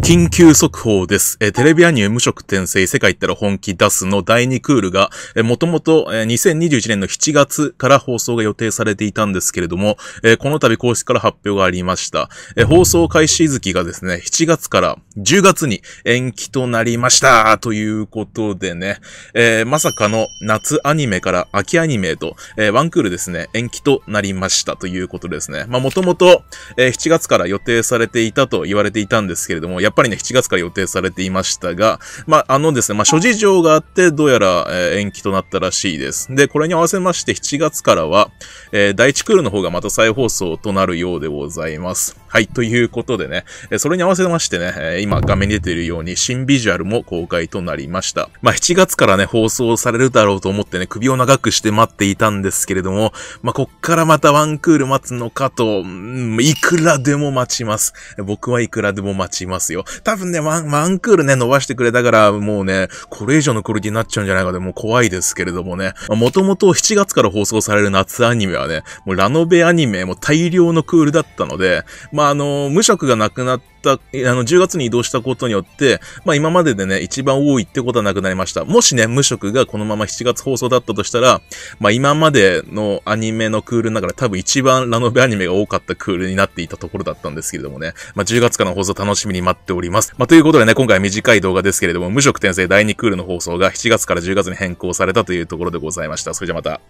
緊急速報です。テレビアニメ無色転生世界行ったら本気出すの第2クールが、もともと2021年の7月から放送が予定されていたんですけれども、この度公式から発表がありました。放送開始月がですね、7月から10月に延期となりましたということでね、まさかの夏アニメから秋アニメへと、ワンクールですね、延期となりましたということですね。まあもともと、7月から予定されていたと言われていたんですけれども、やっぱりね、7月から予定されていましたが、まあ、あのですね、まあ、諸事情があって、どうやら、えー延期となったらしいです。で、これに合わせまして、7月からは、えー第1クールの方がまた再放送となるようでございます。はい、ということでね、それに合わせましてね、今画面に出ているように、新ビジュアルも公開となりました。まあ、7月からね、放送されるだろうと思ってね、首を長くして待っていたんですけれども、まあ、こっからまたワンクール待つのかと、うんいくらでも待ちます。僕はいくらでも待ちますよ。多分ね、ワン、ワンクールね、伸ばしてくれたから、もうね、これ以上のクオリティになっちゃうんじゃないかで、も怖いですけれどもね。もともと7月から放送される夏アニメはね、もうラノベアニメも大量のクールだったので、まあ、まあの、無職がなくなった、あの、10月に移動したことによって、まあ今まででね、一番多いってことはなくなりました。もしね、無職がこのまま7月放送だったとしたら、まあ今までのアニメのクールの中で多分一番ラノベアニメが多かったクールになっていたところだったんですけれどもね。まあ10月からの放送楽しみに待っております。まあということでね、今回短い動画ですけれども、無色転生第2クールの放送が7月から10月に変更されたというところでございました。それじゃまた。